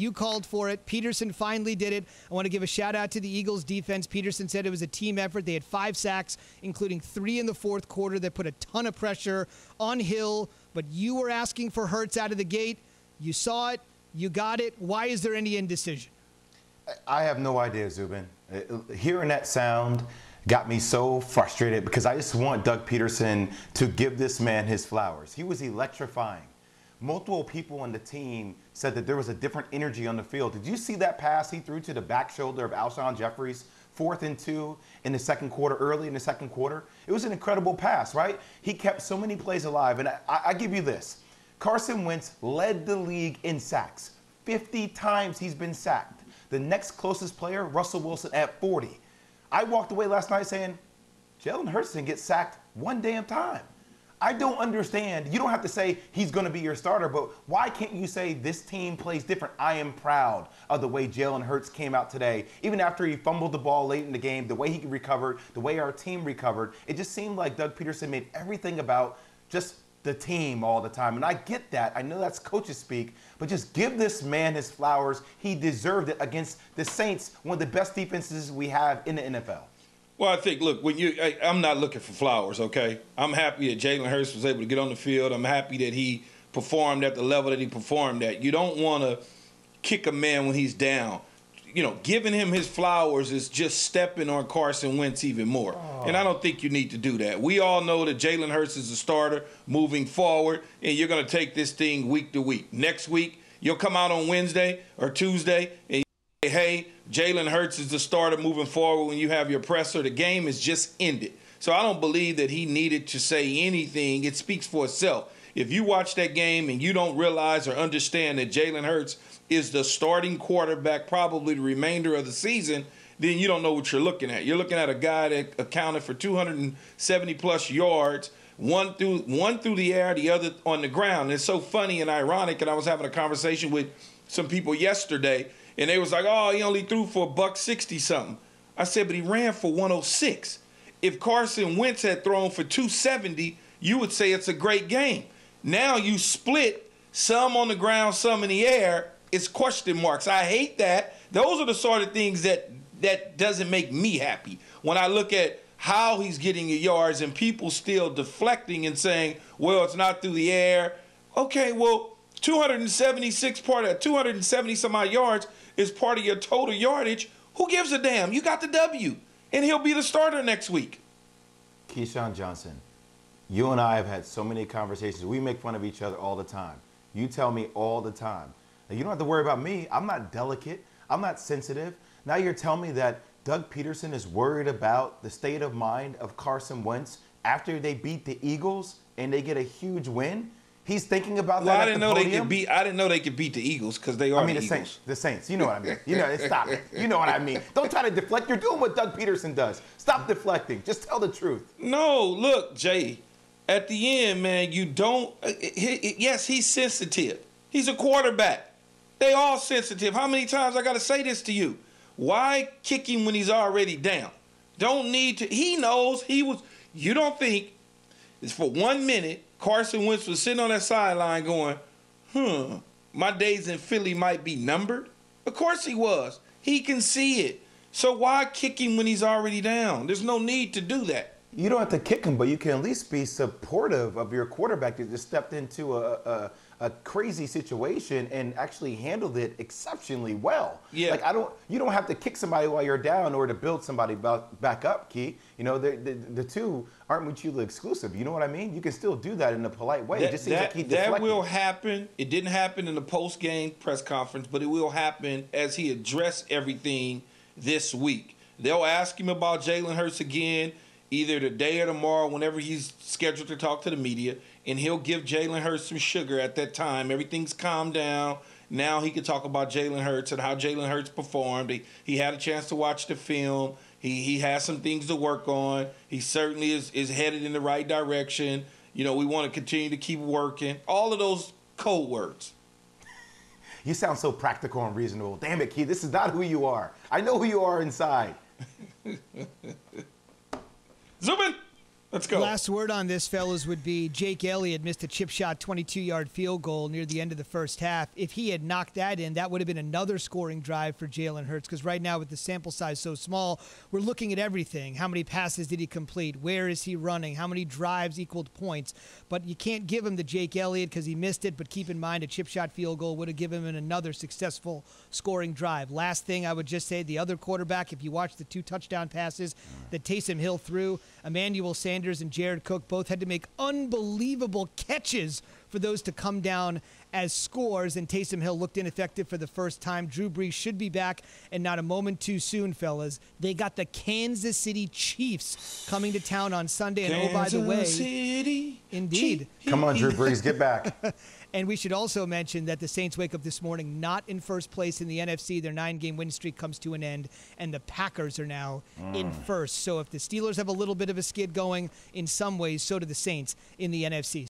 You called for it. Pederson finally did it. I want to give a shout out to the Eagles defense. Pederson said it was a team effort. They had five sacks, including three in the fourth quarter that put a ton of pressure on Hill. But you were asking for Hurts out of the gate. You saw it. You got it. Why is there any indecision? I have no idea, Zubin. Uh, hearing that sound got me so frustrated because I just want Doug Pederson to give this man his flowers. He was electrifying. Multiple people on the team said that there was a different energy on the field. Did you see that pass he threw to the back shoulder of Alshon Jeffries, fourth and two in the second quarter, early in the second quarter? It was an incredible pass, right? He kept so many plays alive. And I, I give you this Carson Wentz led the league in sacks. 50 times he's been sacked. The next closest player, Russell Wilson, at 40. I walked away last night saying, Jalen Hurts didn't get sacked one damn time. I don't understand. You don't have to say he's going to be your starter, but why can't you say this team plays different? I am proud of the way Jalen Hurts came out today. Even after he fumbled the ball late in the game, the way he recovered, the way our team recovered, it just seemed like Doug Pederson made everything about just the team all the time. And I get that. I know that's coaches speak, but just give this man his flowers. He deserved it against the Saints, one of the best defenses we have in the NFL. Well, I think, look, when you, I, am not looking for flowers, okay? I'm happy that Jalen Hurts was able to get on the field. I'm happy that he performed at the level that he performed at. You don't want to kick a man when he's down. You know, giving him his flowers is just stepping on Carson Wentz even more. Oh. And I don't think you need to do that. We all know that Jalen Hurts is a starter moving forward, and you're going to take this thing week to week. Next week, you'll come out on Wednesday or Tuesday and hey, Jalen Hurts is the starter moving forward when you have your presser. The game is just ended. So I don't believe that he needed to say anything. It speaks for itself. If you watch that game and you don't realize or understand that Jalen Hurts is the starting quarterback probably the remainder of the season, then you don't know what you're looking at. You're looking at a guy that accounted for 270 plus yards, one through one through the air, the other on the ground. It's so funny and ironic. And I was having a conversation with some people yesterday and they was like, oh, he only threw for a buck 60 something. I said, but he ran for 106. If Carson Wentz had thrown for 270, you would say it's a great game. Now you split some on the ground, some in the air. It's question marks. I hate that. Those are the sort of things that that doesn't make me happy. When I look at how he's getting your yards and people still deflecting and saying, well, it's not through the air. Okay, well, 276 part of 270 some odd yards is part of your total yardage, who gives a damn? You got the W, and he'll be the starter next week. Keyshawn Johnson, you and I have had so many conversations. We make fun of each other all the time. You tell me all the time. Now, you don't have to worry about me. I'm not delicate. I'm not sensitive. Now you're telling me that Doug Pederson is worried about the state of mind of Carson Wentz after they beat the Eagles and they get a huge win? He's thinking about well, that. I didn't know podium. they could beat. I didn't know they could beat the Eagles because they are. I mean the, the Saints. The Saints. You know what I mean. You know. Stop it. You know what I mean. Don't try to deflect. You're doing what Doug Pederson does. Stop deflecting. Just tell the truth. No, look, Jay. At the end, man, you don't. Uh, yes, he's sensitive. He's a quarterback. They all sensitive. How many times I got to say this to you? Why kick him when he's already down? Don't need to. He knows he was. You don't think it's for one minute Carson Wentz was sitting on that sideline going, hmm, my days in Philly might be numbered. Of course he was. He can see it. So why kick him when he's already down? There's no need to do that. You don't have to kick him, but you can at least be supportive of your quarterback that just stepped into a, a a crazy situation and actually handled it exceptionally well. Yeah. Like I don't, you don't have to kick somebody while you're down or to build somebody back up. Key, you know, the, the, the two aren't mutually exclusive. You know what I mean? You can still do that in a polite way. That, it just seems that, like he that will happen. It didn't happen in the post game press conference, but it will happen as he addressed everything this week. They'll ask him about Jalen Hurts again either today or tomorrow, whenever he's scheduled to talk to the media, and he'll give Jalen Hurts some sugar at that time. Everything's calmed down. Now he can talk about Jalen Hurts and how Jalen Hurts performed. He, he had a chance to watch the film. He he has some things to work on. He certainly is is headed in the right direction. You know, we want to continue to keep working. All of those code words. You sound so practical and reasonable. Damn it, Keith, this is not who you are. I know who you are inside. Zubin. Let's go. Last word on this, fellas, would be Jake Elliott missed a chip shot 22 yard field goal near the end of the first half. If he had knocked that in, that would have been another scoring drive for Jalen Hurts because right now, with the sample size so small, we're looking at everything. How many passes did he complete? Where is he running? How many drives equaled points? But you can't give him the Jake Elliott because he missed it. But keep in mind, a chip shot field goal would have given him another successful scoring drive. Last thing I would just say the other quarterback, if you watch the two touchdown passes that Taysom Hill threw, Emmanuel Sanders Sanders and Jared Cook both had to make unbelievable catches for those to come down as scores, and Taysom Hill looked ineffective for the first time. Drew Brees should be back, and not a moment too soon, fellas. They got the Kansas City Chiefs coming to town on Sunday, and oh, by the way, City indeed. Come on, Drew Brees, get back. And we should also mention that the Saints wake up this morning not in first place in the NFC. Their nine game win streak comes to an end, and the Packers are now mm. in first. So if the Steelers have a little bit of a skid going in some ways, so do the Saints in the NFC.